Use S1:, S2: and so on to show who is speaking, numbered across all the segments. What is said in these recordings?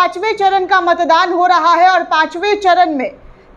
S1: पाँचवें चरण का मतदान हो रहा है और पाँचवें चरण में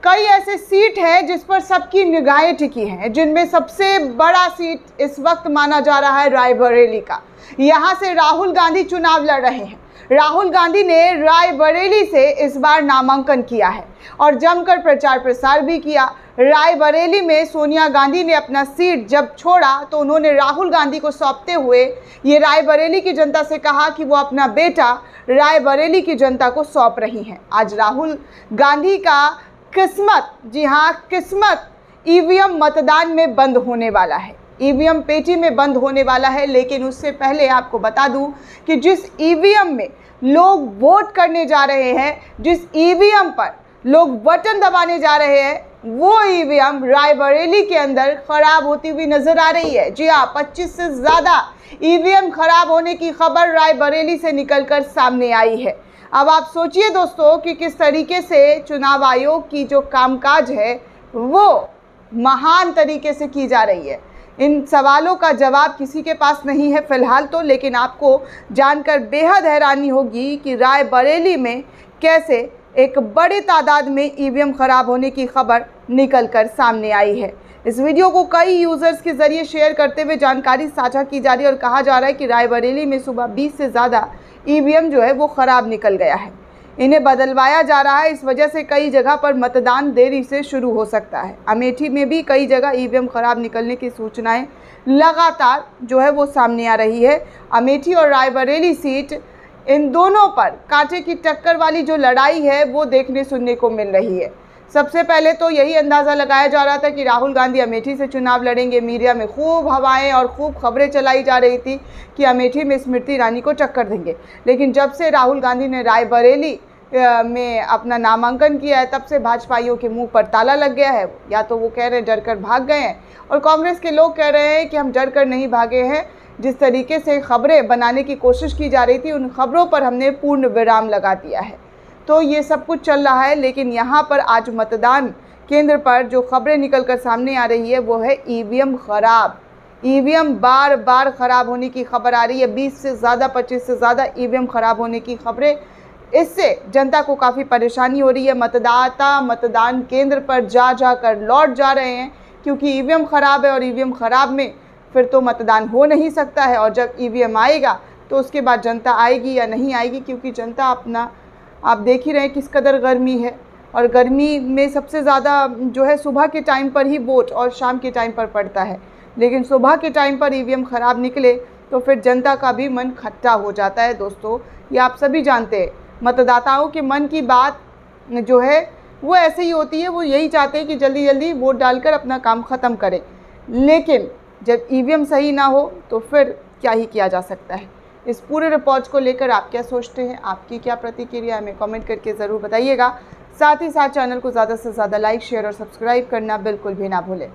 S1: कई ऐसे सीट हैं जिस पर सबकी निगाहें टिकी हैं, जिनमें सबसे बड़ा सीट इस वक्त माना जा रहा है रायबरेली का। यहाँ से राहुल गांधी चुनाव लड़ रहे हैं। राहुल गांधी ने रायबरेली से इस बार नामांकन किया है और जमकर प्रचार प्रसार भी किया। रायबरेली में सोनिया गांधी ने अपना सीट जब छोड़ा तो उन्होंने राहुल गांधी को सौंपते हुए ये रायबरेली की जनता से कहा कि वो अपना बेटा रायबरेली की जनता को सौंप रही हैं। आज राहुल गांधी का किस्मत, जी हाँ किस्मत ईवीएम मतदान में बंद होने वाला है। ईवीएम पेटी में बंद होने वाला है, लेकिन उससे पहले आपको बता दूँ कि जिस ईवीएम में लोग वोट करने जा रहे हैं, जिस ईवीएम पर लोग बटन दबाने जा रहे हैं, वो ईवीएम रायबरेली के अंदर खराब होती हुई नज़र आ रही है। जी हाँ 25 से ज़्यादा ईवीएम खराब होने की खबर रायबरेली से निकलकर सामने आई है। अब आप सोचिए दोस्तों कि किस तरीके से चुनाव आयोग की जो कामकाज है, वो महान तरीके से की जा रही है। इन सवालों का जवाब किसी के पास नहीं है फ़िलहाल तो लेकिन आपको जानकर बेहद हैरानी होगी कि रायबरेली में कैसे एक बड़ी तादाद में ईवीएम ख़राब होने की खबर निकल कर सामने आई है। इस वीडियो को कई यूज़र्स के ज़रिए शेयर करते हुए जानकारी साझा की जा रही है और कहा जा रहा है कि रायबरेली में सुबह 20 से ज़्यादा ईवीएम जो है वो ख़राब निकल गया है। इन्हें बदलवाया जा रहा है। इस वजह से कई जगह पर मतदान देरी से शुरू हो सकता है। अमेठी में भी कई जगह ईवीएम ख़राब निकलने की सूचनाएँ लगातार जो है वो सामने आ रही है। अमेठी और रायबरेली सीट, इन दोनों पर कांटे की टक्कर वाली जो लड़ाई है, वो देखने सुनने को मिल रही है। सबसे पहले तो यही अंदाज़ा लगाया जा रहा था कि राहुल गांधी अमेठी से चुनाव लड़ेंगे। मीडिया में खूब हवाएँ और खूब खबरें चलाई जा रही थी कि अमेठी में स्मृति ईरानी को टक्कर देंगे। लेकिन जब से राहुल गांधी ने रायबरेली में अपना नामांकन किया है, तब से भाजपाइयों के मुँह पर ताला लग गया है। या तो वो कह रहे हैं डर कर भाग गए हैं। और कांग्रेस के लोग कह रहे हैं कि हम डर कर नहीं भागे हैं। जिस तरीके से खबरें बनाने की कोशिश की जा रही थी, उन खबरों पर हमने पूर्ण विराम लगा दिया है। तो ये सब कुछ चल रहा है, लेकिन यहाँ पर आज मतदान केंद्र पर जो खबरें निकल कर सामने आ रही है, वो है ईवीएम ख़राब। ईवीएम बार बार ख़राब होने की खबर आ रही है। 20 से ज़्यादा 25 से ज़्यादा ईवीएम ख़राब होने की खबरें। इससे जनता को काफ़ी परेशानी हो रही है। मतदाता, मतदान केंद्र पर जा जा कर लौट जा रहे हैं, क्योंकि ईवीएम ख़राब है और ईवीएम ख़राब में फिर तो मतदान हो नहीं सकता है। और जब ईवीएम आएगा तो उसके बाद जनता आएगी या नहीं आएगी, क्योंकि जनता अपना आप देख ही रहे हैं किस कदर गर्मी है। और गर्मी में सबसे ज़्यादा जो है सुबह के टाइम पर ही वोट और शाम के टाइम पर पड़ता है। लेकिन सुबह के टाइम पर ईवीएम ख़राब निकले तो फिर जनता का भी मन खट्टा हो जाता है दोस्तों। ये आप सभी जानते हैं। मतदाताओं के मन की बात जो है, वो ऐसे ही होती है, वो यही चाहते हैं कि जल्दी जल्दी वोट डालकर अपना काम ख़त्म करें। लेकिन जब ईवीएम सही ना हो तो फिर क्या ही किया जा सकता है। इस पूरे रिपोर्ट को लेकर आप क्या सोचते हैं? आपकी क्या प्रतिक्रिया हमें कमेंट करके ज़रूर बताइएगा। साथ ही साथ चैनल को ज़्यादा से ज़्यादा लाइक शेयर और सब्सक्राइब करना बिल्कुल भी ना भूलें।